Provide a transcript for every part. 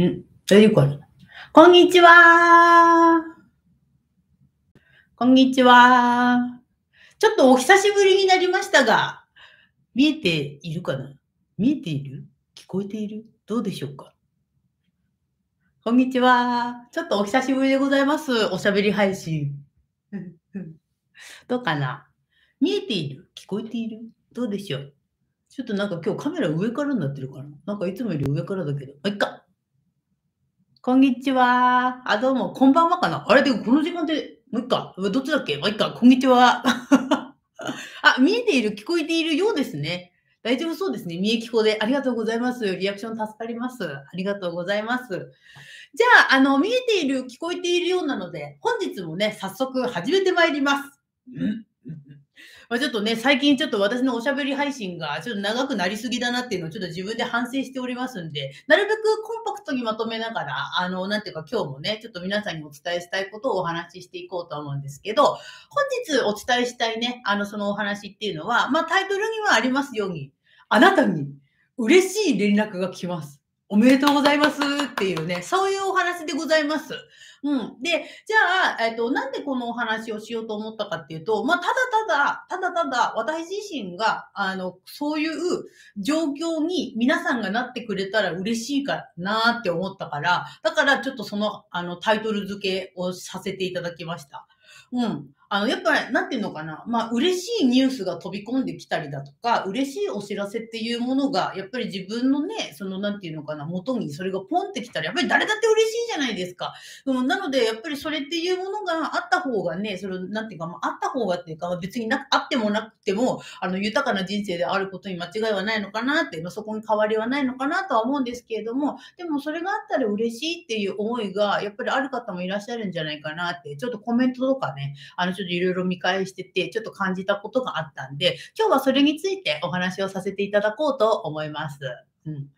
うん大丈夫かなこんにちはこんにちは。ちょっとお久しぶりになりましたが、見えているかな？見えている？聞こえている？どうでしょうか？こんにちは。ちょっとお久しぶりでございます。おしゃべり配信。どうかな？見えている？聞こえている？どうでしょう？ちょっとなんか今日カメラ上からになってるかな？なんかいつもより上からだけど。まあ、いっか。こんにちは。あ、どうも、こんばんはかな？あれでもこの時間で、もういっか。どっちだっけ？まあ、いっか。こんにちは。あ、見えている、聞こえているようですね。大丈夫そうですね。見え聞こで。ありがとうございます。リアクション助かります。ありがとうございます。じゃあ、あの、見えている、聞こえているようなので、本日もね、早速始めてまいります。うんまあ、ちょっとね、最近ちょっと私のおしゃべり配信がちょっと長くなりすぎだなっていうのをちょっと自分で反省しておりますんで、なるべくコンパクトにまとめながら、あの、なんていうか今日もね、ちょっと皆さんにお伝えしたいことをお話ししていこうと思うんですけど、本日お伝えしたいね、あの、そのお話っていうのは、まあタイトルにはありますように、あなたに嬉しい連絡が来ます。おめでとうございますっていうね、そういうお話でございます。うん。で、じゃあ、えっと、なんでこのお話をしようと思ったかっていうと、まあ、ただただ、ただただ、私自身が、あの、そういう状況に皆さんがなってくれたら嬉しいかなって思ったから、だからちょっとその、あの、タイトル付けをさせていただきました。うん。あの、やっぱり、なんていうのかな。まあ、嬉しいニュースが飛び込んできたりだとか、嬉しいお知らせっていうものが、やっぱり自分のね、その、なんていうのかな、元にそれがポンってきたら、やっぱり誰だって嬉しいじゃないですか。うん、なので、やっぱりそれっていうものがあった方がね、それ、なんていうか、まあ、あった方がっていうか、別にな、あってもなくても、あの、豊かな人生であることに間違いはないのかなって、まあそこに変わりはないのかなとは思うんですけれども、でもそれがあったら嬉しいっていう思いが、やっぱりある方もいらっしゃるんじゃないかなって、ちょっとコメントとかね、あの、ちょっといろいろ見返してて、ちょっと感じたことがあったんで、今日はそれについてお話をさせていただこうと思います。うん。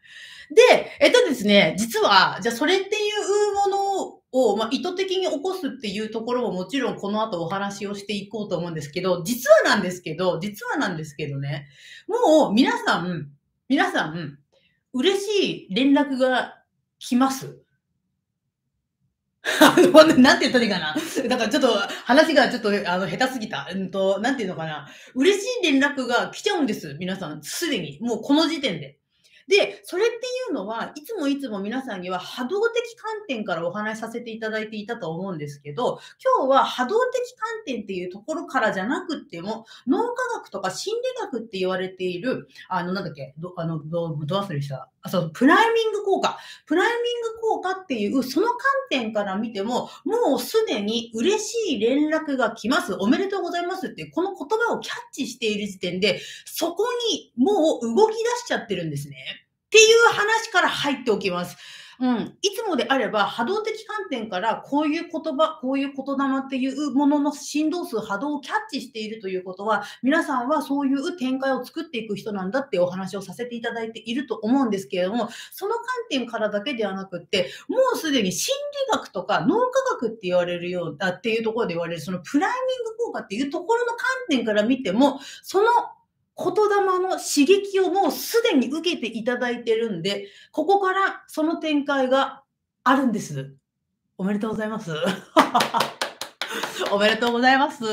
で、えっとですね、実は、じゃあそれっていうものを、まあ、意図的に起こすっていうところももちろんこの後お話をしていこうと思うんですけど、実はなんですけど、実はなんですけどね、もう皆さん、皆さん、嬉しい連絡が来ます。あの、なんて言ったらいいかな。だからちょっと話がちょっとあの下手すぎた。うんと、なんていうのかな。嬉しい連絡が来ちゃうんです。皆さん、すでに。もうこの時点で。で、それっていうのは、いつもいつも皆さんには波動的観点からお話しさせていただいていたと思うんですけど、今日は波動的観点っていうところからじゃなくっても、脳科学とか心理学って言われている、あの、なんだっけ、どあの、ど、ど忘れした。あ、そう、プライミング効果。プライミング効果っていう、その観点から見ても、もうすでに嬉しい連絡が来ます。おめでとうございますって、この言葉をキャッチしている時点で、そこにもう動き出しちゃってるんですね。っていう話から入っておきます。うん。いつもであれば、波動的観点から、こういう言葉、こういう言霊っていうものの振動数、波動をキャッチしているということは、皆さんはそういう展開を作っていく人なんだっていうお話をさせていただいていると思うんですけれども、その観点からだけではなくって、もうすでに心理学とか脳科学って言われるような、っていうところで言われる、そのプライミング効果っていうところの観点から見ても、その言霊の刺激をもうすでに受けていただいてるんで、ここからその展開があるんです。おめでとうございます。おめでとうございます。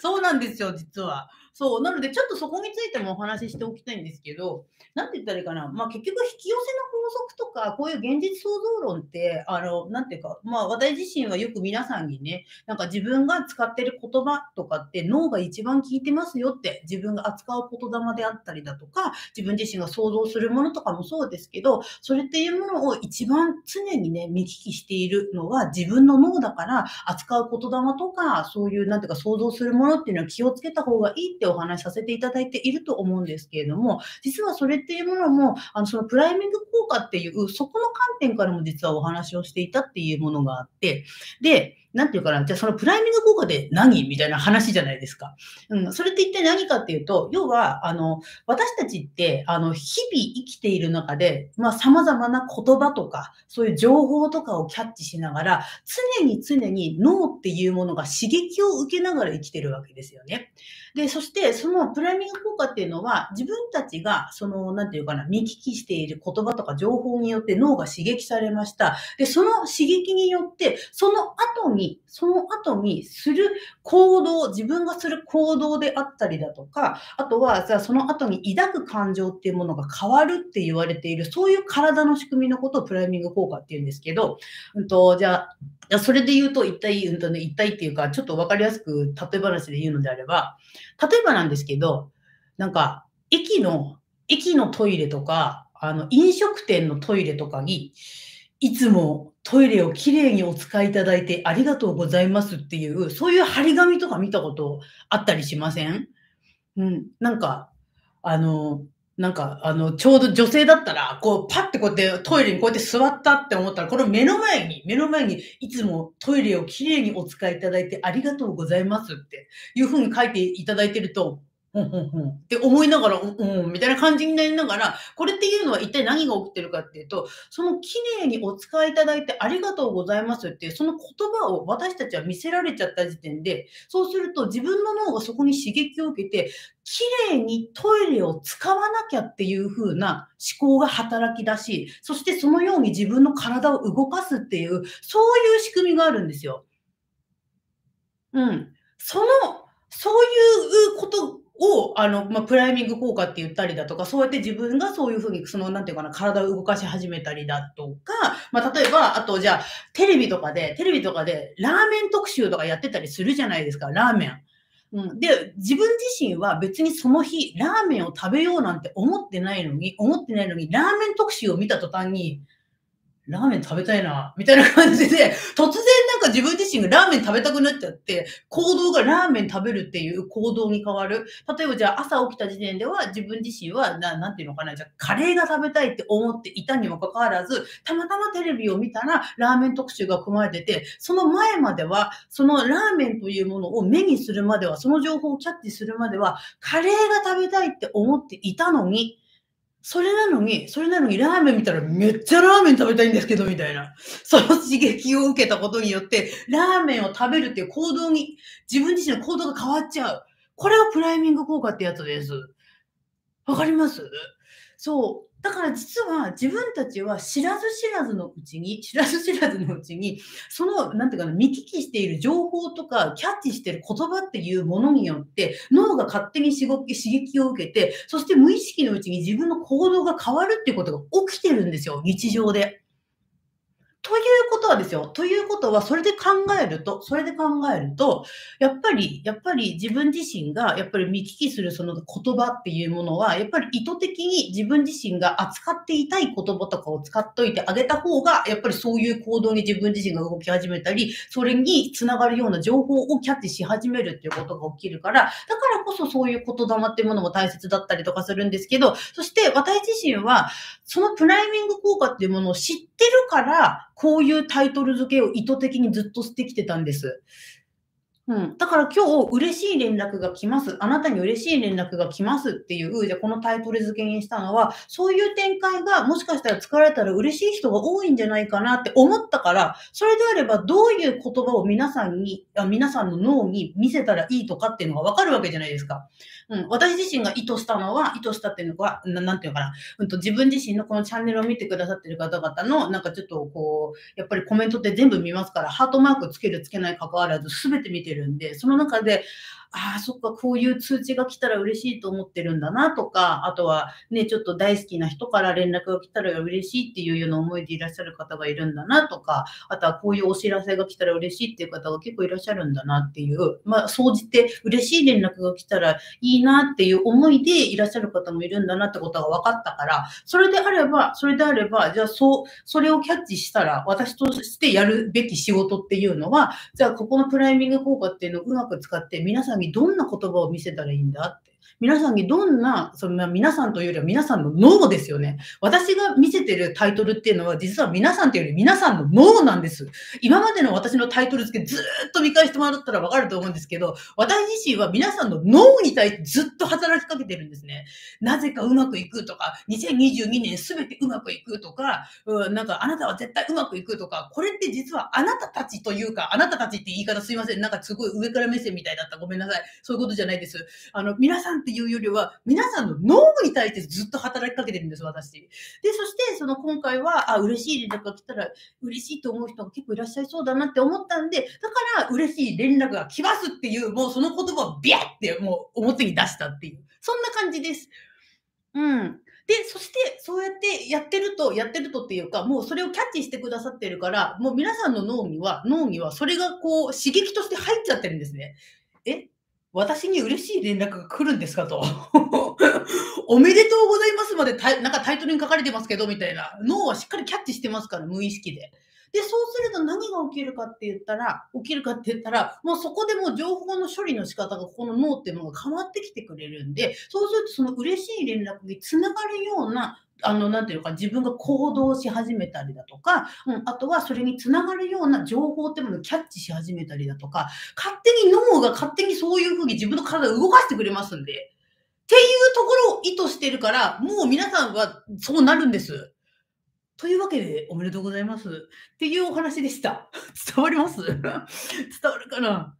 そうなんですよ、実は。そう。なので、ちょっとそこについてもお話ししておきたいんですけど、なんて言ったらいいかな。まあ結局引き寄せの法則とか、こういう現実創造論って、あの、なんていうか、まあ私自身はよく皆さんにね、なんか自分が使ってる言葉とかって脳が一番聞いてますよって、自分が扱う言霊であったりだとか、自分自身が想像するものとかもそうですけど、それっていうものを一番常にね、見聞きしているのは自分の脳だから、扱う言霊とか、そういう、なんていうか想像するものっていうのは気をつけた方がいいってお話しさせていただいていると思うんですけれども、実はそれっていうものも、あの、そのプライミング効果っていう、そこの観点からも実はお話をしていたっていうものがあって、で、なんていうかな、じゃあそのプライミング効果で何みたいな話じゃないですか。うん、それって一体何かっていうと、要は、あの、私たちって、あの、日々生きている中で、まあ、様々な言葉とか、そういう情報とかをキャッチしながら、常に常に脳っていうものが刺激を受けながら生きてるわけですよね。で、そして、そのプライミング効果っていうのは、自分たちが、その、なんていうかな、見聞きしている言葉とか情報によって脳が刺激されました。で、その刺激によって、その後に、その後にする行動、自分がする行動であったりだとか、あとは、じゃあその後に抱く感情っていうものが変わるって言われている、そういう体の仕組みのことをプライミング効果って言うんですけど、うんと、じゃあ、じゃあそれで言うと、一体、うんとね、一体っていうか、ちょっとわかりやすく例え話で言うのであれば、例えばなんですけど、なんか、駅の、駅のトイレとか、あの、飲食店のトイレとかに、いつもトイレをきれいにお使いいただいてありがとうございますっていう、そういう張り紙とか見たことあったりしません？うん。なんか、あの、なんか、あの、ちょうど女性だったら、こう、パッてこうやってトイレにこうやって座ったって思ったら、この目の前に、目の前に、いつもトイレをきれいにお使いいただいてありがとうございますっていうふうに書いていただいてると、ほんほんほんって思いながら、うん、うん、みたいな感じになりながら、これっていうのは一体何が起きてるかっていうと、そのきれいにお使いいただいてありがとうございますっていう、その言葉を私たちは見せられちゃった時点で、そうすると自分の脳がそこに刺激を受けて、きれいにトイレを使わなきゃっていう風な思考が働き出し、そしてそのように自分の体を動かすっていう、そういう仕組みがあるんですよ。うん。その、そういうことを、あの、まあ、プライミング効果って言ったりだとか、そうやって自分がそういうふうに、その、なんていうかな、体を動かし始めたりだとか、まあ、例えば、あと、じゃあ、テレビとかで、テレビとかで、ラーメン特集とかやってたりするじゃないですか、ラーメン。うん、で、自分自身は別にその日、ラーメンを食べようなんて思ってないのに、思ってないのに、ラーメン特集を見た途端に、ラーメン食べたいな、みたいな感じで、突然なんか自分自身がラーメン食べたくなっちゃって、行動がラーメン食べるっていう行動に変わる。例えばじゃあ朝起きた時点では自分自身は、ななんていうのかな、じゃあカレーが食べたいって思っていたにもかかわらず、たまたまテレビを見たらラーメン特集が組まれてて、その前までは、そのラーメンというものを目にするまでは、その情報をキャッチするまでは、カレーが食べたいって思っていたのに、それなのに、それなのにラーメン見たらめっちゃラーメン食べたいんですけど、みたいな。その刺激を受けたことによって、ラーメンを食べるっていう行動に、自分自身の行動が変わっちゃう。これがプライミング効果ってやつです。わかります？そう。だから実は自分たちは知らず知らずのうちに、知らず知らずのうちに、その、なんていうかな、見聞きしている情報とか、キャッチしている言葉っていうものによって、脳が勝手に刺激刺激を受けて、そして無意識のうちに自分の行動が変わるっていうことが起きてるんですよ、日常で。ということはですよ。ということは、それで考えると、それで考えると、やっぱり、やっぱり自分自身が、やっぱり見聞きするその言葉っていうものは、やっぱり意図的に自分自身が扱っていたい言葉とかを使っといてあげた方が、やっぱりそういう行動に自分自身が動き始めたり、それにつながるような情報をキャッチし始めるっていうことが起きるから、だからこそそういう言霊っていうものも大切だったりとかするんですけど、そして私自身は、そのプライミング効果っていうものを知ってるから、こういうタイトル付けを意図的にずっとしてきてたんです。うん。だから今日嬉しい連絡が来ます。あなたに嬉しい連絡が来ますっていう、じゃこのタイトル付けにしたのは、そういう展開がもしかしたら作られたら嬉しい人が多いんじゃないかなって思ったから、それであればどういう言葉を皆さんに、あ皆さんの脳に見せたらいいとかっていうのがわかるわけじゃないですか。うん。私自身が意図したのは、意図したっていうのは、ななんていうのかな。うんと自分自身のこのチャンネルを見てくださってる方々の、なんかちょっとこう、やっぱりコメントって全部見ますから、ハートマークつけるつけない関わらず全て見てるんで、その中で、ああ、そっか、こういう通知が来たら嬉しいと思ってるんだなとか、あとはね、ちょっと大好きな人から連絡が来たら嬉しいっていうような思いでいらっしゃる方がいるんだなとか、あとはこういうお知らせが来たら嬉しいっていう方が結構いらっしゃるんだなっていう、まあ、総じて嬉しい連絡が来たらいいなっていう思いでいらっしゃる方もいるんだなってことが分かったから、それであれば、それであれば、じゃあそう、それをキャッチしたら、私としてやるべき仕事っていうのは、じゃあここのプライミング効果っていうのをうまく使って、皆さんにどんな言葉を見せたらいいんだって。皆さんにどんな、そんな皆さんというよりは皆さんの脳ですよね。私が見せてるタイトルっていうのは実は皆さんというより皆さんの脳なんです。今までの私のタイトル付けずっと見返してもらったらわかると思うんですけど、私自身は皆さんの脳に対してずっと働きかけてるんですね。なぜかうまくいくとか、2022年すべてうまくいくとか、うん、なんかあなたは絶対うまくいくとか、これって実はあなたたちというか、あなたたちって言い方すいません。なんかすごい上から目線みたいだった。ごめんなさい。そういうことじゃないです。あの、皆さんっていうよりは、皆さんの脳に対してずっと働きかけてるんです、私。で、そして、その今回は、あ、嬉しい連絡が来たら、嬉しいと思う人が結構いらっしゃいそうだなって思ったんで、だから嬉しい連絡が来ますっていう、もうその言葉をビャってもう表に出したっていう、そんな感じです。うん。で、そして、そうやってやってると、やってるとっていうか、もうそれをキャッチしてくださってるから、もう皆さんの脳には、脳にはそれがこう、刺激として入っちゃってるんですね。え？私に嬉しい連絡が来るんですかと。おめでとうございますまでなんかタイトルに書かれてますけど、みたいな。脳はしっかりキャッチしてますから、無意識で。で、そうすると何が起きるかって言ったら、起きるかって言ったら、もうそこでもう情報の処理の仕方が、この脳っていうのが変わってきてくれるんで、そうするとその嬉しい連絡につながるようなあの、なんていうか、自分が行動し始めたりだとか、うん、あとはそれにつながるような情報ってものをキャッチし始めたりだとか、勝手に脳が勝手にそういうふうに自分の体を動かしてくれますんで、っていうところを意図してるから、もう皆さんはそうなるんです。というわけで、おめでとうございます。っていうお話でした。伝わります？伝わるかな？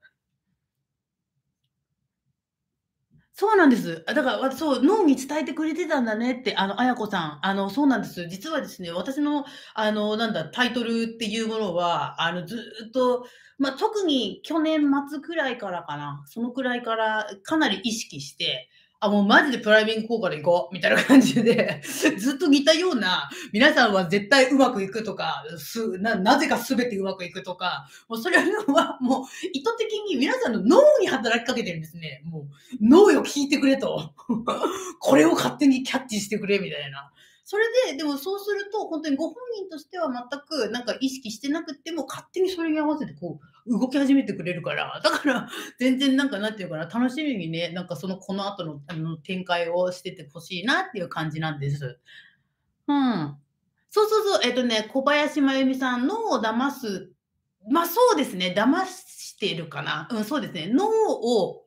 そうなんです。だから、そう、脳に伝えてくれてたんだねって、あの、あやこさん。あの、そうなんです。実はですね、私の、あの、なんだ、タイトルっていうものは、あの、ずっと、まあ、特に去年末くらいからかな、そのくらいからかなり意識して、あ、もうマジでプライベング効果で行こうみたいな感じで、ずっと似たような、皆さんは絶対うまくいくとか、すななぜか全てうまくいくとか、もうそれはもう意図的に皆さんの脳に働きかけてるんですね。もう脳よ聞いてくれと。これを勝手にキャッチしてくれみたいな。それで、でもそうすると、本当にご本人としては全くなんか意識してなくても、勝手にそれに合わせてこう、動き始めてくれるから、だから全然なんかなんていうかな、楽しみにね、なんかそのこの後のあの展開をしててほしいなっていう感じなんです。うん。そうそうそう、えっ、とね、小林真由美さんの騙す、まあそうですね、騙してるかな。うん、そうですね。脳を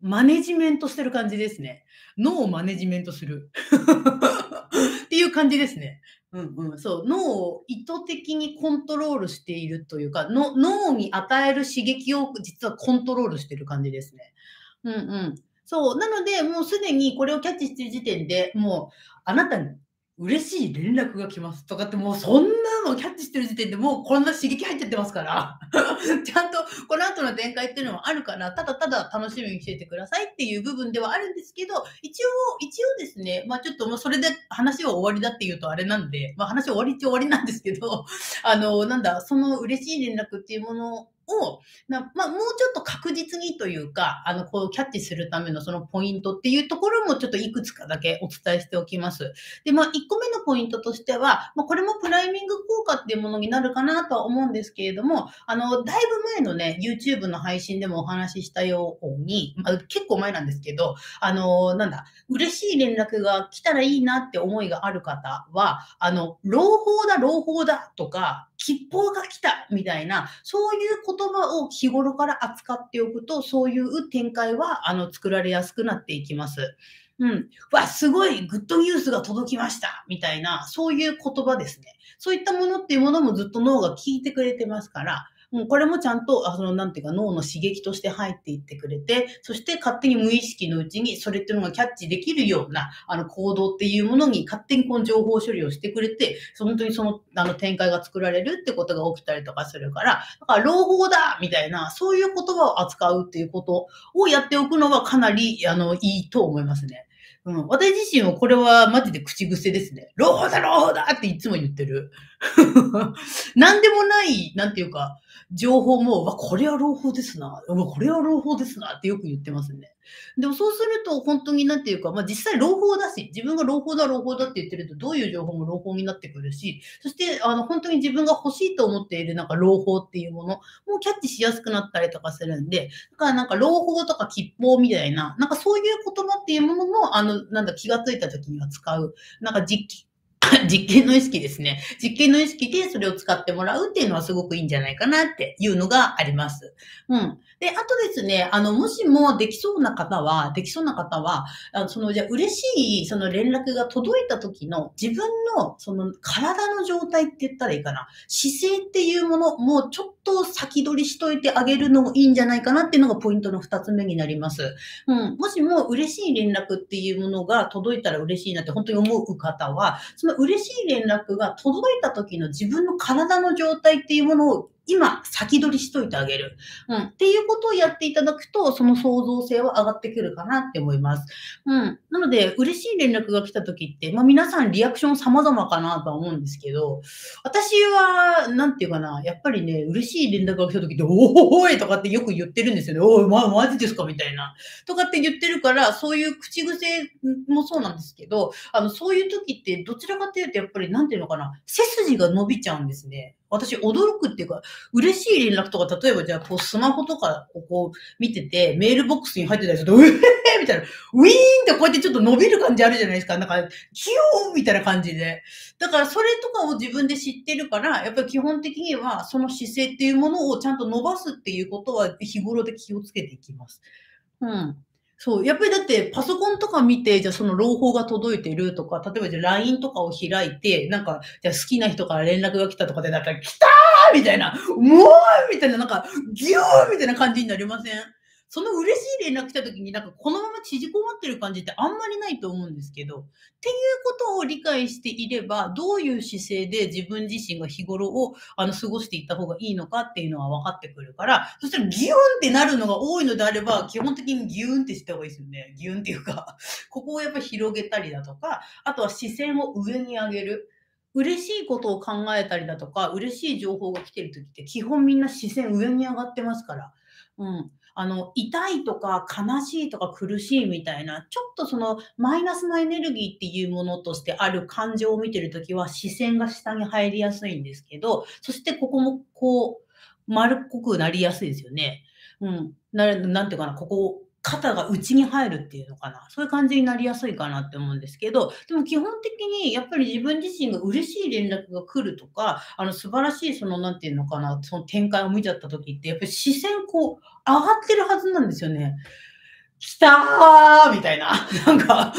マネジメントしてる感じですね。脳をマネジメントする。っていう感じですね。うんうん、そう脳を意図的にコントロールしているというかの脳に与える刺激を実はコントロールしてる感じですね。うんうん、そうなのでもうすでにこれをキャッチしてる時点でもうあなたに嬉しい連絡が来ますとかってもうそんなのキャッチしてる時点でもうこんな刺激入っちゃってますから。ちゃんとこの後の展開っていうのはあるからただただ楽しみにしててくださいっていう部分ではあるんですけど一応一応ですねまあちょっともうそれで話は終わりだっていうとあれなんでまあ話終わりっちゃ終わりなんですけどあのなんだその嬉しい連絡っていうものを、まあ、もうちょっと確実にというか、あの、こう、キャッチするためのそのポイントっていうところもちょっといくつかだけお伝えしておきます。で、まあ、1個目のポイントとしては、まあ、これもプライミング効果っていうものになるかなとは思うんですけれども、あの、だいぶ前のね、YouTube の配信でもお話ししたように、まあ、結構前なんですけど、あの、なんだ、嬉しい連絡が来たらいいなって思いがある方は、あの、朗報だ、朗報だとか、吉報が来たみたいな、そういう言葉を日頃から扱っておくと、そういう展開は、あの、作られやすくなっていきます。うん。わ、すごいグッドニュースが届きましたみたいな、そういう言葉ですね。そういったものっていうものもずっと脳が聞いてくれてますから、もうこれもちゃんと、あその、なんていうか脳の刺激として入っていってくれて、そして勝手に無意識のうちにそれっていうのがキャッチできるような、あの、行動っていうものに勝手にこの情報処理をしてくれて、本当にその、あの、展開が作られるってことが起きたりとかするから、だから、朗報だみたいな、そういう言葉を扱うっていうことをやっておくのはかなり、あの、いいと思いますね。うん、私自身もこれはマジで口癖ですね。朗報だ、朗報だっていつも言ってる。なんでもない、なんていうか、情報も、わ、これは朗報ですな。わ、これは朗報ですなってよく言ってますね。でもそうすると、本当になんていうか、まあ実際朗報だし、自分が朗報だ、朗報だって言ってると、どういう情報も朗報になってくるし、そして、あの、本当に自分が欲しいと思っている、なんか朗報っていうものもキャッチしやすくなったりとかするんで、だからなんか朗報とか吉報みたいな、なんかそういう言葉っていうものも、あの、なんだ、気がついた時には使う、なんか実機 実験の意識ですね。実験の意識でそれを使ってもらうっていうのはすごくいいんじゃないかなっていうのがあります。うん。で、あとですね、あの、もしもできそうな方は、できそうな方は、あのその、じゃ嬉しい、その連絡が届いた時の自分の、その、体の状態って言ったらいいかな。姿勢っていうもの、もちょっと先取りしといてあげるのもいいんじゃないかなっていうのがポイントの二つ目になります。うん。もしも嬉しい連絡っていうものが届いたら嬉しいなって本当に思う方は、その嬉しい連絡が届いた時の自分の体の状態っていうものを今、先取りしといてあげる。うん。っていうことをやっていただくと、その創造性は上がってくるかなって思います。うん。なので、嬉しい連絡が来た時って、まあ皆さんリアクション様々かなとは思うんですけど、私は、なんていうかな、やっぱりね、嬉しい連絡が来た時って、おおいとかってよく言ってるんですよね。おい、ま、マジですかみたいな。とかって言ってるから、そういう口癖もそうなんですけど、あの、そういう時って、どちらかというと、やっぱり、なんていうのかな、背筋が伸びちゃうんですね。私驚くっていうか、嬉しい連絡とか、例えばじゃあ、こう、スマホとかをこう、見てて、メールボックスに入ってたりすると、うえーみたいな、ウィーンってこうやってちょっと伸びる感じあるじゃないですか。なんか、キヨーみたいな感じで。だから、それとかを自分で知ってるから、やっぱり基本的には、その姿勢っていうものをちゃんと伸ばすっていうことは、日頃で気をつけていきます。うん。そう。やっぱりだってパソコンとか見て、じゃあその朗報が届いてるとか、例えばじゃあ LINE とかを開いて、なんか、じゃあ好きな人から連絡が来たとかで、なんか、来たーみたいな、もうみたいな、なんか、ぎゅーみたいな感じになりません？その嬉しい連絡来た時になんかこのまま縮こまってる感じってあんまりないと思うんですけど、っていうことを理解していれば、どういう姿勢で自分自身が日頃をあの過ごしていった方がいいのかっていうのは分かってくるから、そしたらギューンってなるのが多いのであれば、基本的にギューンってした方がいいですよね。ギューンっていうか、ここをやっぱ広げたりだとか、あとは視線を上に上げる。嬉しいことを考えたりだとか、嬉しい情報が来てる時って基本みんな視線上に上がってますから。うん。あの、痛いとか悲しいとか苦しいみたいな、ちょっとそのマイナスのエネルギーっていうものとしてある感情を見てるときは視線が下に入りやすいんですけど、そしてここもこう、丸っこくなりやすいですよね。うん。ななんていうかな、ここ肩が内に入るっていうのかな？そういう感じになりやすいかなって思うんですけど、でも基本的にやっぱり自分自身が嬉しい連絡が来るとか、あの素晴らしいその、なんていうのかな、その展開を見ちゃった時って、やっぱり視線こう上がってるはずなんですよね。来たーみたいな。なんか、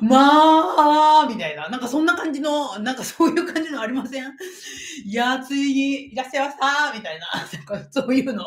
まあーみたいな。なんかそんな感じの、なんかそういう感じのありません？いやついにいらっしゃいましたみたいな。なんかそういうの。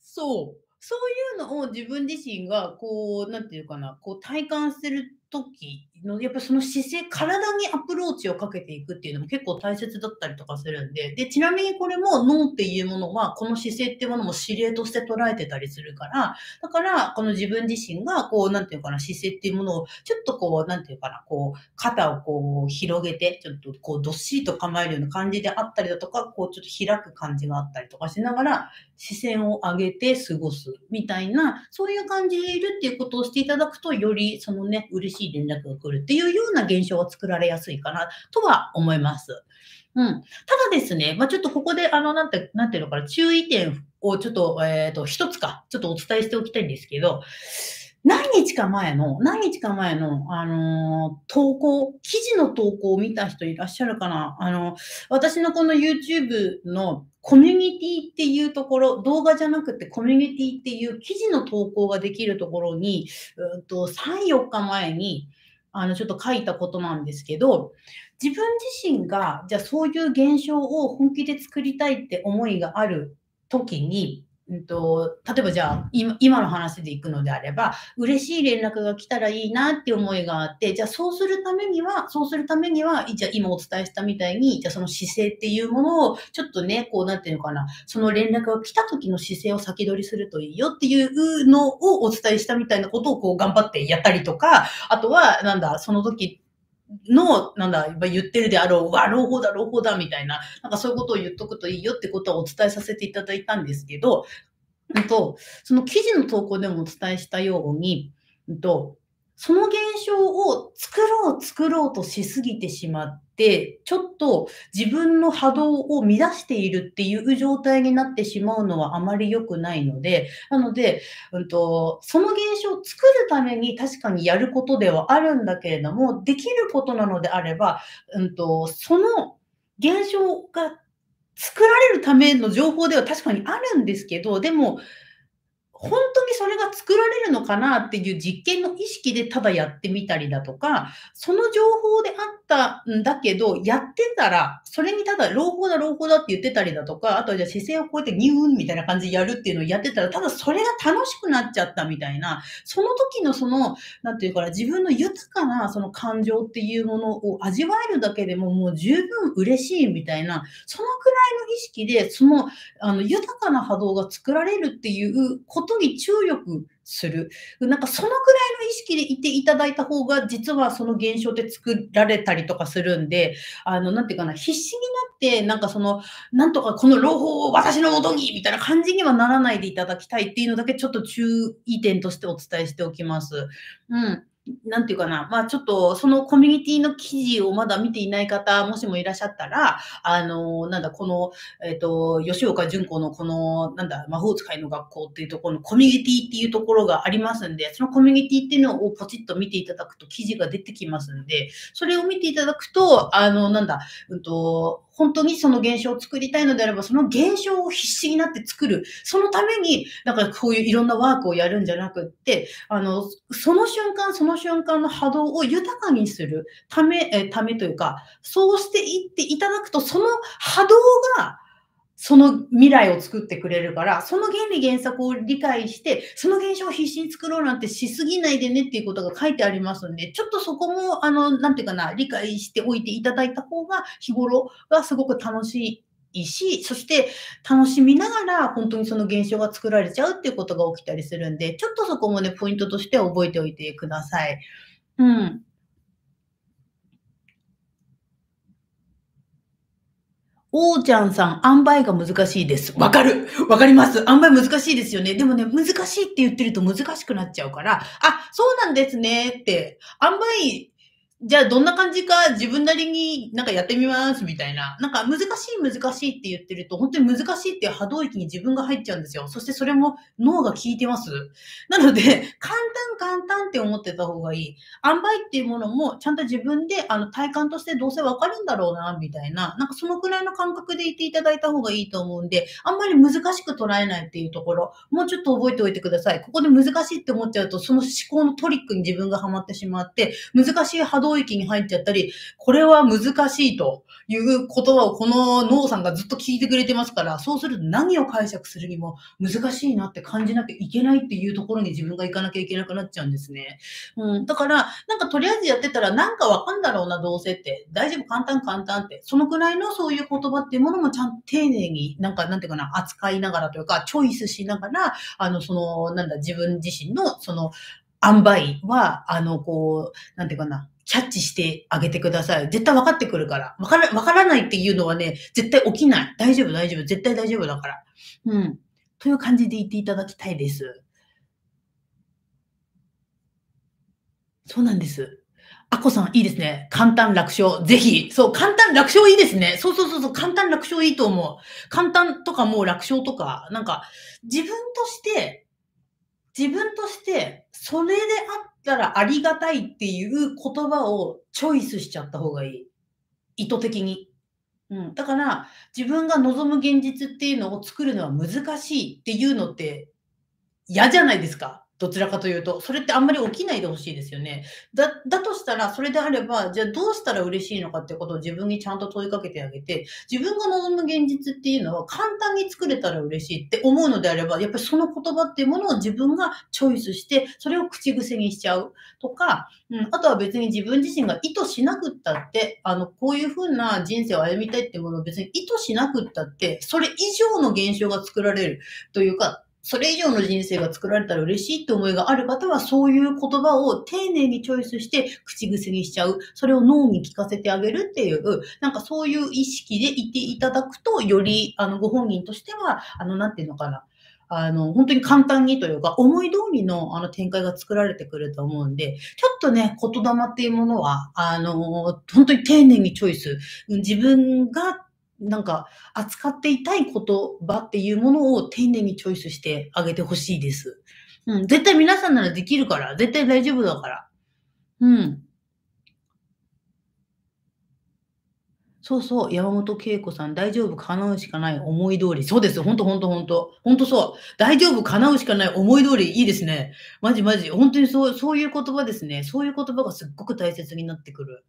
そう。そういうのを自分自身が、こう、何て言うかな、こう体感してる時の、やっぱその姿勢、体にアプローチをかけていくっていうのも結構大切だったりとかするんで、で、ちなみにこれも脳っていうものは、この姿勢っていうものも指令として捉えてたりするから、だから、この自分自身が、こう、なんていうかな、姿勢っていうものを、ちょっとこう、なんていうかな、こう、肩をこう、広げて、ちょっとこう、どっしりと構えるような感じであったりだとか、こう、ちょっと開く感じがあったりとかしながら、視線を上げて過ごすみたいな、そういう感じでいるっていうことをしていただくと、より、そのね、嬉しい連絡が来るっていうような現象が作られやすいかなとは思います。うん。ただですね、まあ、ちょっとここで、あの、なんて、なんていうのかな、注意点をちょっと、えっ、ー、と、一つか、ちょっとお伝えしておきたいんですけど、何日か前の、何日か前の、あのー、投稿、記事の投稿を見た人いらっしゃるかな。あの、私のこの YouTube のコミュニティっていうところ、動画じゃなくてコミュニティっていう記事の投稿ができるところに、うんと、3、4日前に、あの、ちょっと書いたことなんですけど、自分自身が、じゃあそういう現象を本気で作りたいって思いがある時に、うんと、例えばじゃあ今、今の話でいくのであれば、嬉しい連絡が来たらいいなって思いがあって、じゃあそうするためには、そうするためには、じゃあ今お伝えしたみたいに、じゃあその姿勢っていうものを、ちょっとね、こうなんていうのかな、その連絡が来た時の姿勢を先取りするといいよっていうのをお伝えしたみたいなことをこう頑張ってやったりとか、あとは、なんだ、その時の、なんだ、言ってるであろう、うわ、朗報だ、朗報だ、みたいな、なんかそういうことを言っとくといいよってことはお伝えさせていただいたんですけど、と、その記事の投稿でもお伝えしたように、と、その現象を作ろう作ろうとしすぎてしまって、ちょっと自分の波動を乱しているっていう状態になってしまうのはあまり良くないので、なので、うんと、その現象を作るために確かにやることではあるんだけれども、できることなのであれば、うんと、その現象が作られるための情報では確かにあるんですけど、でも、本当にそれが作られるのかなっていう実験の意識でただやってみたりだとか、その情報であったんだけど、やってたら、それにただ朗報だ朗報だって言ってたりだとか、あとはじゃあ姿勢をこうやってニューンみたいな感じでやるっていうのをやってたら、ただそれが楽しくなっちゃったみたいな、その時のその、なんていうかな、自分の豊かなその感情っていうものを味わえるだけでももう十分嬉しいみたいな、そのくらいの意識で、その、あの、豊かな波動が作られるっていうことに注力する。なんかそのくらいの意識でいていただいた方が、実はその現象って作られたりとかするんで、あの、なんていうかな、必死になって、なんかその、なんとかこの朗報を私のもとにみたいな感じにはならないでいただきたいっていうのだけちょっと注意点としてお伝えしておきます。うん。なんていうかな、まあちょっとそのコミュニティの記事をまだ見ていない方、もしもいらっしゃったら、あの、なんだ、この、えっ、ー、と、吉岡淳子のこの、なんだ、魔法使いの学校っていうところのコミュニティっていうところがありますんで、そのコミュニティっていうのをポチッと見ていただくと記事が出てきますんで、それを見ていただくと、あの、なんだ、うんと、本当にその現象を作りたいのであれば、その現象を必死になって作る。そのために、なんかこういういろんなワークをやるんじゃなくって、あの、その瞬間、その瞬間の波動を豊かにするため、え、ためというか、そうしていっていただくと、その波動が、その未来を作ってくれるから、その原理原則を理解して、その現象を必死に作ろうなんてしすぎないでねっていうことが書いてありますんで、ちょっとそこも、あの、なんていうかな、理解しておいていただいた方が、日頃がすごく楽しいし、そして楽しみながら本当にその現象が作られちゃうっていうことが起きたりするんで、ちょっとそこもね、ポイントとして覚えておいてください。うん。おーちゃんさん、塩梅が難しいです。わかるわかります。塩梅難しいですよね。でもね、難しいって言ってると難しくなっちゃうから、あ、そうなんですねって、塩梅じゃあどんな感じか自分なりになんかやってみますみたいな。なんか難しい難しいって言ってると本当に難しいっていう波動域に自分が入っちゃうんですよ。そしてそれも脳が効いてます。なので、簡単簡単って思ってた方がいい。塩梅っていうものもちゃんと自分であの体感としてどうせわかるんだろうな、みたいな。なんかそのくらいの感覚でいていただいた方がいいと思うんで、あんまり難しく捉えないっていうところ、もうちょっと覚えておいてください。ここで難しいって思っちゃうと、その思考のトリックに自分がハマってしまって、難しい波動領域に入っちゃったり、これは難しいという言葉をこの脳さんがずっと聞いてくれてますから、そうすると何を解釈するにも難しいなって感じなきゃいけないっていうところに自分が行かなきゃいけなくなっちゃうんですね。うん。だから、なんかとりあえずやってたらなんかわかんだろうな、どうせって。大丈夫、簡単、簡単って。そのくらいのそういう言葉っていうものもちゃんと丁寧に、なんか、なんていうかな、扱いながらというか、チョイスしながら、あの、その、なんだ、自分自身の、その、塩梅は、あの、こう、なんていうかな、キャッチしてあげてください。絶対分かってくるから。分から、分からないっていうのはね、絶対起きない。大丈夫、大丈夫。絶対大丈夫だから。うん。という感じで言っていただきたいです。そうなんです。あこさん、いいですね。簡単楽勝。ぜひ。そう、簡単楽勝いいですね。そうそうそうそう、簡単楽勝いいと思う。簡単とかもう楽勝とか、なんか、自分として、自分として、それであったらありがたいっていう言葉をチョイスしちゃった方がいい。意図的に。うん。だから、自分が望む現実っていうのを作るのは難しいっていうのって嫌じゃないですか。どちらかというと。それってあんまり起きないでほしいですよね。だ、だとしたら、それであれば、じゃあどうしたら嬉しいのかってことを自分にちゃんと問いかけてあげて、自分が望む現実っていうのは簡単に作れたら嬉しいって思うのであれば、やっぱりその言葉っていうものを自分がチョイスして、それを口癖にしちゃうとか、うん、あとは別に自分自身が意図しなくったって、あの、こういうふうな人生を歩みたいっていうものを別に意図しなくったって、それ以上の現象が作られるというか、それ以上の人生が作られたら嬉しいって思いがある方は、そういう言葉を丁寧にチョイスして口癖にしちゃう。それを脳に聞かせてあげるっていう、なんかそういう意識でいていただくと、より、あの、ご本人としては、あの、なんていうのかな。あの、本当に簡単にというか、思い通りのあの展開が作られてくると思うんで、ちょっとね、言霊っていうものは、あの、本当に丁寧にチョイス。自分がなんか、扱っていたい言葉っていうものを丁寧にチョイスしてあげてほしいです。うん。絶対皆さんならできるから。絶対大丈夫だから。うん。そうそう。山本恵子さん、大丈夫、叶うしかない思い通り。そうです。ほんとほんとほんと。ほんとそう。大丈夫、叶うしかない思い通り。いいですね。マジマジ。本当にそう、そういう言葉ですね。そういう言葉がすっごく大切になってくる。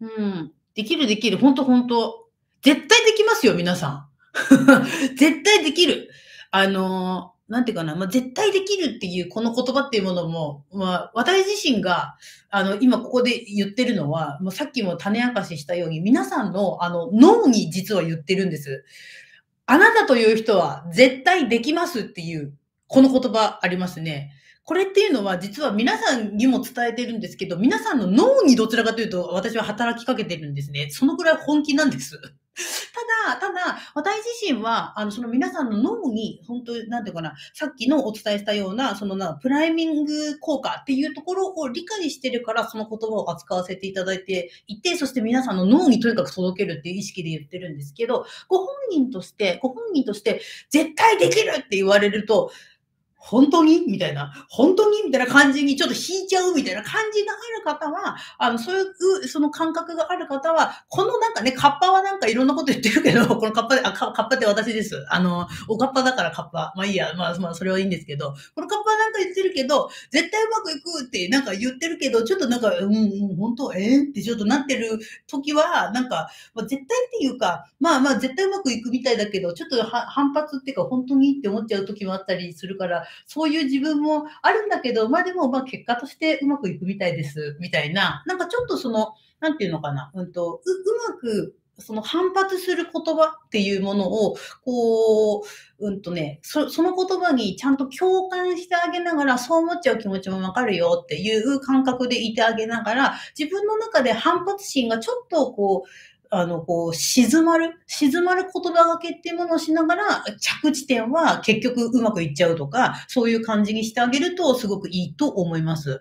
うん。できるできる。ほんとほんと。絶対できますよ、皆さん。絶対できる。あのー、なんていうかな、まあ、絶対できるっていうこの言葉っていうものも、まあ、私自身が、あの、今ここで言ってるのは、もうさっきも種明かししたように、皆さんの、あの、脳に実は言ってるんです。あなたという人は絶対できますっていう、この言葉ありますね。これっていうのは実は皆さんにも伝えてるんですけど、皆さんの脳にどちらかというと私は働きかけてるんですね。そのくらい本気なんです。ただ、ただ、私自身は、あの、その皆さんの脳に、本当なんていうかな、さっきのお伝えしたような、そのな、プライミング効果っていうところを理解してるから、その言葉を扱わせていただいていて、そして皆さんの脳にとにかく届けるっていう意識で言ってるんですけど、ご本人として、ご本人として、絶対できるって言われると、本当に？みたいな、本当に？みたいな感じにちょっと引いちゃうみたいな感じがある方は、あの、そういう、その感覚がある方は、このなんかね、カッパはなんかいろんなこと言ってるけど、このカッパで、あ、カッパって私です。あの、おカッパだからカッパ。まあいいや、まあまあそれはいいんですけど、このカッパはなんか言ってるけど、絶対うまくいくってなんか言ってるけど、ちょっとなんか、うん、うん、本当？えー、ってちょっとなってる時は、なんか、まあ、絶対っていうか、まあまあ絶対うまくいくみたいだけど、ちょっと反発っていうか、本当に？って思っちゃう時もあったりするから、そういう自分もあるんだけど、まあでも、まあ結果としてうまくいくみたいです、みたいな、なんかちょっとその、なんていうのかな、うんと、う、うまく、その反発する言葉っていうものを、こう、うんとね、そその言葉にちゃんと共感してあげながら、そう思っちゃう気持ちもわかるよっていう感覚でいてあげながら、自分の中で反発心がちょっとこう、あの、こう、静まる、静まる言葉がけっていうものをしながら、着地点は結局うまくいっちゃうとか、そういう感じにしてあげるとすごくいいと思います。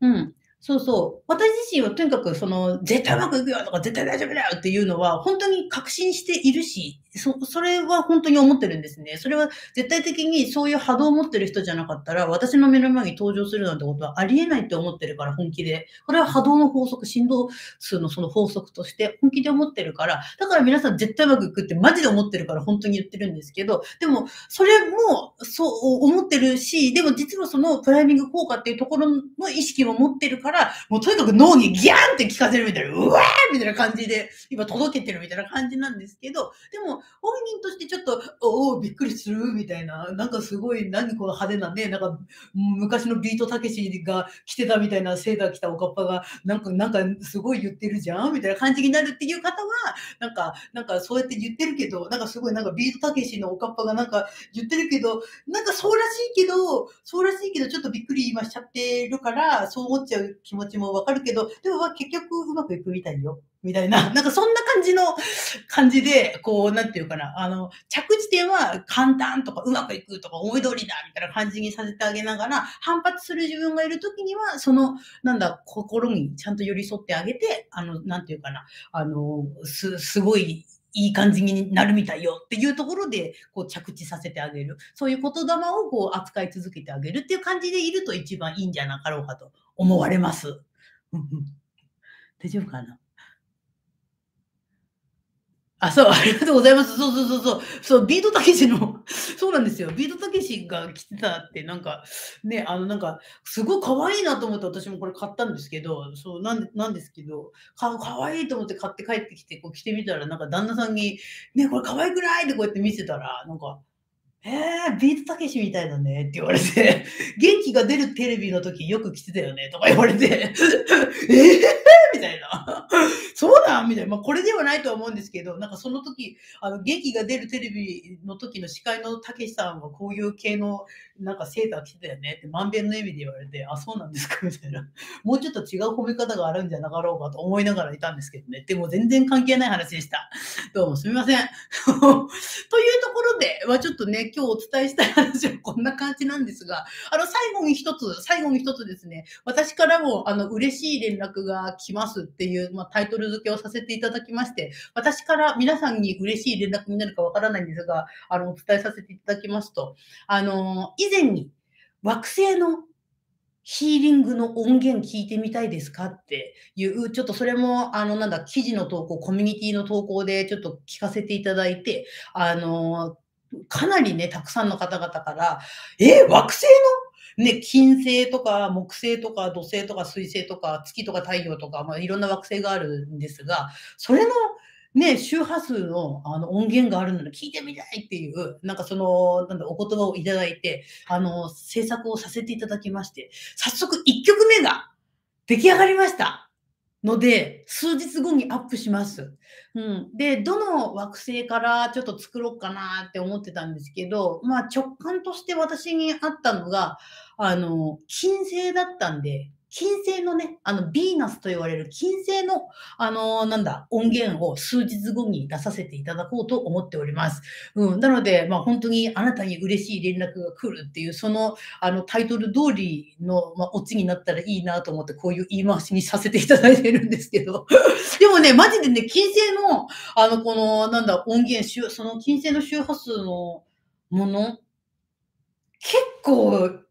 うん。そうそう。私自身はとにかくその、絶対うまくいくよとか、絶対大丈夫だよっていうのは、本当に確信しているし、そ、それは本当に思ってるんですね。それは絶対的にそういう波動を持ってる人じゃなかったら、私の目の前に登場するなんてことはありえないって思ってるから、本気で。これは波動の法則、振動数のその法則として本気で思ってるから、だから皆さん絶対うまくいくってマジで思ってるから本当に言ってるんですけど、でも、それもそう思ってるし、でも実はそのプライミング効果っていうところの意識も持ってるから、もうとにかく脳にギャーンって聞かせるみたいな、うわーみたいな感じで、今届けてるみたいな感じなんですけど、でも、本人としてちょっと、おお、びっくりするみたいな、なんかすごい、何この派手なね、なんか、昔のビートたけしが着てたみたいなセーター着たおかっぱが、なんか、なんかすごい言ってるじゃん？みたいな感じになるっていう方は、なんか、なんかそうやって言ってるけど、なんかすごいなんかビートたけしのおかっぱがなんか言ってるけど、なんかそうらしいけど、そうらしいけど、ちょっとびっくり今しちゃってるから、そう思っちゃう気持ちもわかるけど、でも結局うまくいくみたいよ。みたいな、なんかそんな感じの感じで、こう、なんていうかな、あの、着地点は簡単とかうまくいくとか思い通りだみたいな感じにさせてあげながら、反発する自分がいるときには、その、なんだ、心にちゃんと寄り添ってあげて、あの、なんていうかな、あの、す、すごい、いい感じになるみたいよっていうところで、こう着地させてあげる。そういう言霊をこう扱い続けてあげる。っていう感じでいると一番いいんじゃなかろうかと思われます。大丈夫かな？あ、そう、ありがとうございます。そうそうそうそう。そう、ビートたけしの、そうなんですよ。ビートたけしが来てたって、なんか、ね、あの、なんか、すごい可愛いなと思って私もこれ買ったんですけど、そう、なんなんですけど、か可愛いと思って買って帰ってきて、こう着てみたら、なんか旦那さんに、ね、これ可愛くないってこうやって見せたら、なんか、えー、ビートたけしみたいだねって言われて、元気が出るテレビの時よく来てたよねとか言われて、えー、みたいな。そうだみたいな。まあ、これではないとは思うんですけど、なんかその時、あの、元気が出るテレビの時の司会のたけしさんはこういう系の、なんかセーター着てたよねって満遍の意味で言われて、あ、そうなんですかみたいな。もうちょっと違う褒め方があるんじゃなかろうかと思いながらいたんですけどね。でも全然関係ない話でした。どうもすみません。というところで、まあ、ちょっとね、今日お伝えしたい話はこんな感じなんですが、あの、最後に一つ、最後に一つですね、私からも、あの、嬉しい連絡が来ますっていう、まあ、タイトル付けをさせていただきまして、私から皆さんに嬉しい連絡になるかわからないんですが、あの、お伝えさせていただきますと、あの、以前に惑星のヒーリングの音源聞いてみたいですかっていう、ちょっとそれも、あの、なんだ、記事の投稿、コミュニティの投稿でちょっと聞かせていただいて、あの、かなりね、たくさんの方々から、え、惑星の？ね、金星とか木星とか土星とか水星とか月とか太陽とか、まあ、いろんな惑星があるんですが、それのね、周波数のあの音源があるので聞いてみたいっていう、なんかその、なんだ、お言葉をいただいて、あの、制作をさせていただきまして、早速1曲目が出来上がりました。ので、数日後にアップします。うん。で、どの惑星からちょっと作ろうかなって思ってたんですけど、まあ直感として私にあったのが、あの、金星だったんで、金星のね、あの、ビーナスと言われる金星の、あのー、なんだ、音源を数日後に出させていただこうと思っております。うん。なので、まあ、本当にあなたに嬉しい連絡が来るっていう、その、あの、タイトル通りの、まあ、オチになったらいいなと思って、こういう言い回しにさせていただいてるんですけど。でもね、マジでね、金星の、あの、この、なんだ、音源、その金星の周波数のもの、結構、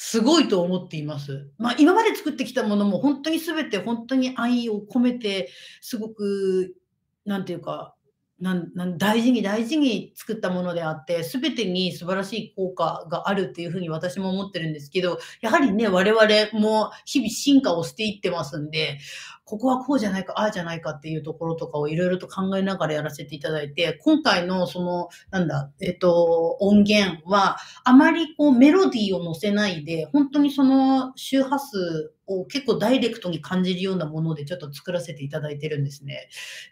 すごいと思っています。まあ、今まで作ってきたものも本当に全て本当に愛を込めて、すごく、なんていうか、なんなん大事に大事に作ったものであって、全てに素晴らしい効果があるっていうふうに私も思ってるんですけど、やはりね、我々も日々進化をしていってますんで、ここはこうじゃないか、ああじゃないかっていうところとかをいろいろと考えながらやらせていただいて、今回のその、なんだ、えっと、音源は、あまりこうメロディーを乗せないで、本当にその周波数を結構ダイレクトに感じるようなものでちょっと作らせていただいてるんですね。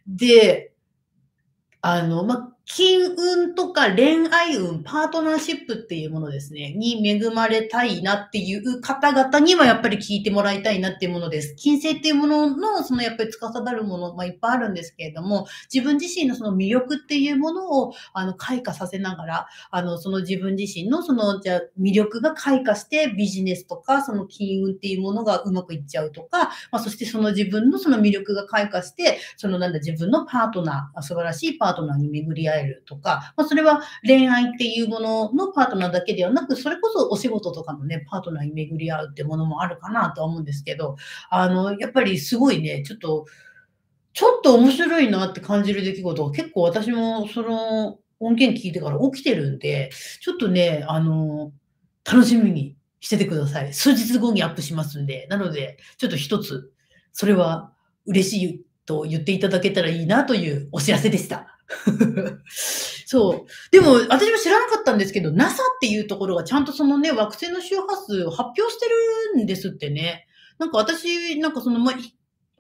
で、あの、まあ金運とか恋愛運、パートナーシップっていうものですね、に恵まれたいなっていう方々にはやっぱり聞いてもらいたいなっていうものです。金星っていうものの、そのやっぱり司るもの、まあいっぱいあるんですけれども、自分自身のその魅力っていうものを、あの、開花させながら、あの、その自分自身のその、じゃ魅力が開花してビジネスとか、その金運っていうものがうまくいっちゃうとか、まあそしてその自分のその魅力が開花して、そのなんだ、自分のパートナー、素晴らしいパートナーに巡り合えるとか、まあ、それは恋愛っていうもののパートナーだけではなく、それこそお仕事とかのね、パートナーに巡り合うってものもあるかなとは思うんですけど、あの、やっぱりすごいね、ちょっと、ちょっと面白いなって感じる出来事が結構私もその音源聞いてから起きてるんで、ちょっとね、あの、楽しみにしててください。数日後にアップしますんで。なので、ちょっと一つ、それは嬉しいと言っていただけたらいいなというお知らせでした。そう。でも、私も知らなかったんですけど、NASA っていうところがちゃんとそのね、惑星の周波数を発表してるんですってね。なんか私、なんかその、ま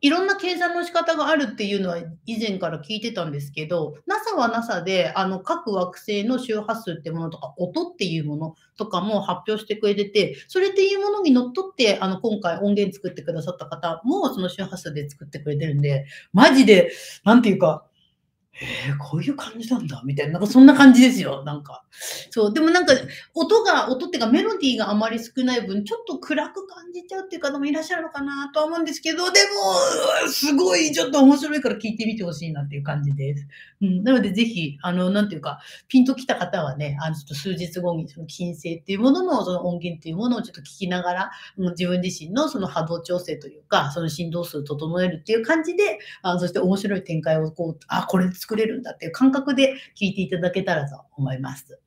いろんな計算の仕方があるっていうのは以前から聞いてたんですけど、NASA は NASA で、あの、各惑星の周波数ってものとか、音っていうものとかも発表してくれてて、それっていうものにのっとって、あの、今回音源作ってくださった方も、その周波数で作ってくれてるんで、マジで、なんていうか、えー、こういう感じなんだ、みたいな、なんかそんな感じですよ、なんか。そう、でもなんか、音が、音っていうかメロディーがあまり少ない分、ちょっと暗く感じちゃうっていう方もいらっしゃるのかなとは思うんですけど、でも、すごい、ちょっと面白いから聞いてみてほしいなっていう感じです。うん、なので、ぜひ、あの、なんていうか、ピンときた方はね、あの、ちょっと数日後に、その金星っていうものの、その音源っていうものをちょっと聞きながら、もう、自分自身のその波動調整というか、その振動数を整えるっていう感じで、あそして面白い展開をこう、あ、これ、作れるんだっていう感覚で聞いていただけたらと思います。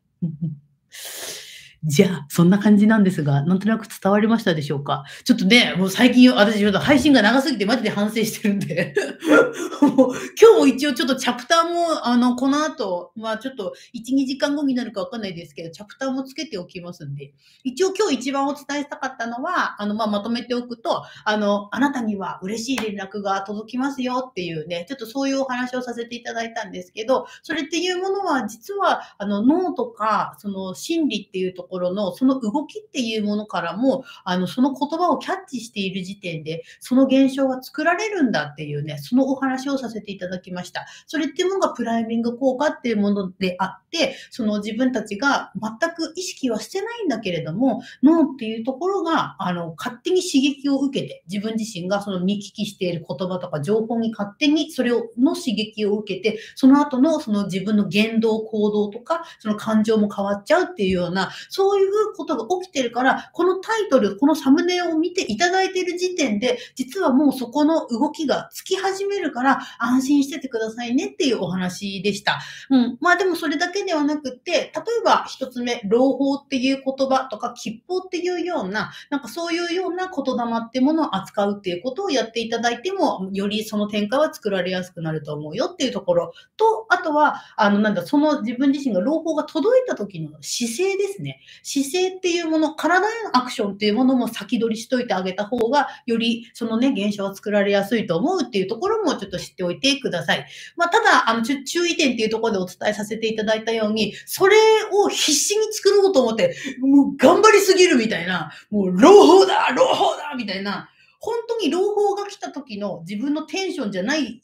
じゃあ、そんな感じなんですが、なんとなく伝わりましたでしょうか？ちょっとね、もう最近、私配信が長すぎてマジで反省してるんで。今日も一応ちょっとチャプターも、あの、この後、まあちょっと1、2時間後になるかわかんないですけど、チャプターもつけておきますんで、一応今日一番お伝えしたかったのは、あの、まあまとめておくと、あの、あなたには嬉しい連絡が届きますよっていうね、ちょっとそういうお話をさせていただいたんですけど、それっていうものは実は、あの、脳とか、その心理っていうとこころの、その動きっていうものからも、あの、その言葉をキャッチしている時点で、その現象が作られるんだっていうね、そのお話をさせていただきました。それっていうものがプライミング効果っていうものであって、その自分たちが全く意識はしてないんだけれども、脳っていうところが、あの、勝手に刺激を受けて、自分自身がその見聞きしている言葉とか情報に勝手にそれを、の刺激を受けて、その後のその自分の言動、行動とか、その感情も変わっちゃうっていうような、そういうことが起きてるから、このタイトル、このサムネを見ていただいている時点で、実はもうそこの動きがつき始めるから、安心しててくださいねっていうお話でした。うん。まあでもそれだけけではなくて、例えば一つ目、朗報っていう言葉とか、吉報っていうような、なんかそういうような言霊ってものを扱うっていうことをやっていただいても、よりその展開は作られやすくなると思うよっていうところと、あとは、あの、なんだ、その自分自身が朗報が届いた時の姿勢ですね。姿勢っていうもの、体へのアクションっていうものも先取りしといてあげた方が、よりそのね、現象が作られやすいと思うっていうところもちょっと知っておいてください。まあ、ただ、あの、注意点っていうところでお伝えさせていただいたように、それを必死に作ろうと思って、もう頑張りすぎるみたいな、もう朗報だ朗報だみたいな、本当に朗報が来た時の自分のテンションじゃない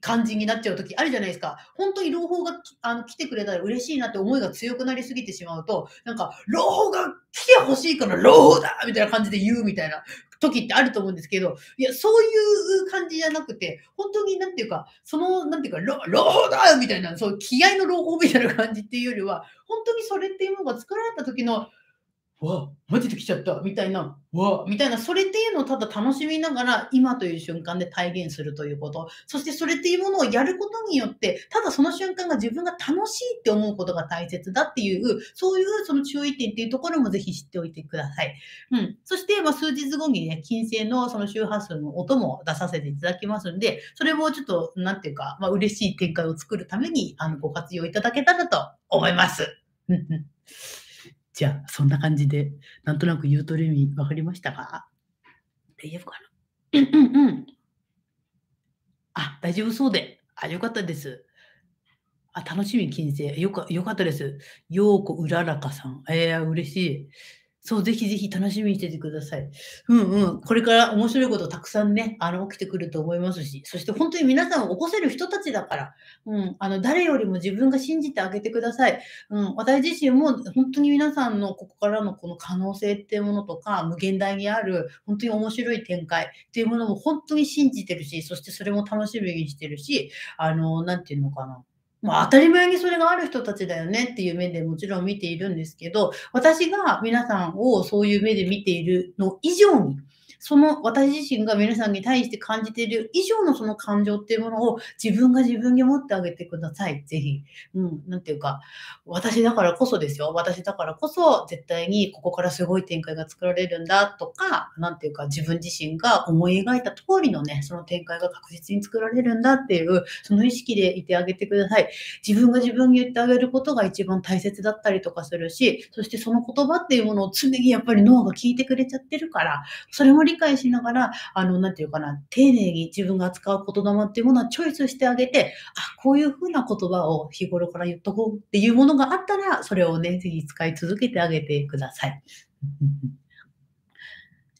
感じになっちゃう時あるじゃないですか。本当に朗報があの来てくれたら嬉しいなって思いが強くなりすぎてしまうと、なんか、朗報が来てほしいから朗報だみたいな感じで言うみたいな時ってあると思うんですけど、いや、そういう感じじゃなくて、本当になんていうか、その、なんていうか、朗報だみたいな、そう、気合の朗報みたいな感じっていうよりは、本当にそれっていうものが作られた時の、わマジで来ちゃったみたいな、わあみたいな、それっていうのをただ楽しみながら、今という瞬間で体現するということ。そしてそれっていうものをやることによって、ただその瞬間が自分が楽しいって思うことが大切だっていう、そういうその注意点っていうところもぜひ知っておいてください。うん。そして、まあ、数日後にね、金星のその周波数の音も出させていただきますんで、それもちょっと、なんていうか、まあ、嬉しい展開を作るために、あの、ご活用いただけたらと思います。じゃあ、そんな感じで、なんとなく言うとる意味分かりましたか？大丈夫かなうんうんうん。あ、大丈夫そうで。あ、よかったです。あ、楽しみ、金星。よか、よかったです。ようこうららかさん。えー、嬉しい。そう、ぜひぜひ楽しみにしててください。うんうん。これから面白いことたくさんね、あの、起きてくると思いますし、そして本当に皆さんを起こせる人たちだから、うん、あの、誰よりも自分が信じてあげてください。うん、私自身も本当に皆さんのここからのこの可能性っていうものとか、無限大にある本当に面白い展開っていうものも本当に信じてるし、そしてそれも楽しみにしてるし、あの、なんていうのかな。まあ、当たり前にそれがある人たちだよねっていう目でもちろん見ているんですけど、私が皆さんをそういう目で見ているの以上に、その私自身が皆さんに対して感じている以上のその感情っていうものを自分が自分に持ってあげてください。ぜひ。うん、なんていうか、私だからこそですよ。私だからこそ絶対にここからすごい展開が作られるんだとか、なんていうか自分自身が思い描いた通りのね、その展開が確実に作られるんだっていう、その意識でいてあげてください。自分が自分に言ってあげることが一番大切だったりとかするし、そしてその言葉っていうものを常にやっぱり脳が聞いてくれちゃってるから、それも理解しながら、あの、なんていうかな、丁寧に自分が扱う言霊っていうものはチョイスしてあげて、あ、こういうふうな言葉を日頃から言っとこうっていうものがあったら、それをね、ぜひ使い続けてあげてください。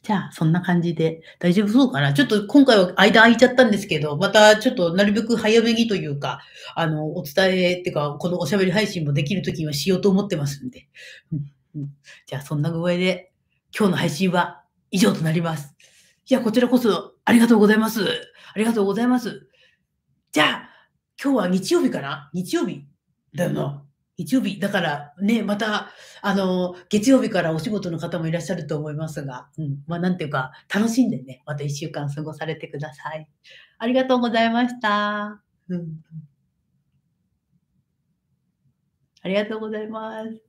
じゃあ、そんな感じで大丈夫そうかな？ちょっと今回は間空いちゃったんですけど、またちょっとなるべく早めにというか、あの、お伝えっていうか、このおしゃべり配信もできるときにはしようと思ってますんで。じゃあ、そんな具合で、今日の配信は以上となります。いや、こちらこそありがとうございます。ありがとうございます。じゃあ、今日は日曜日かな？日曜日だよな。日曜日。だからね、また、あの、月曜日からお仕事の方もいらっしゃると思いますが、うん。まあ、なんていうか、楽しんでね、また一週間過ごされてください。ありがとうございました。うんありがとうございます。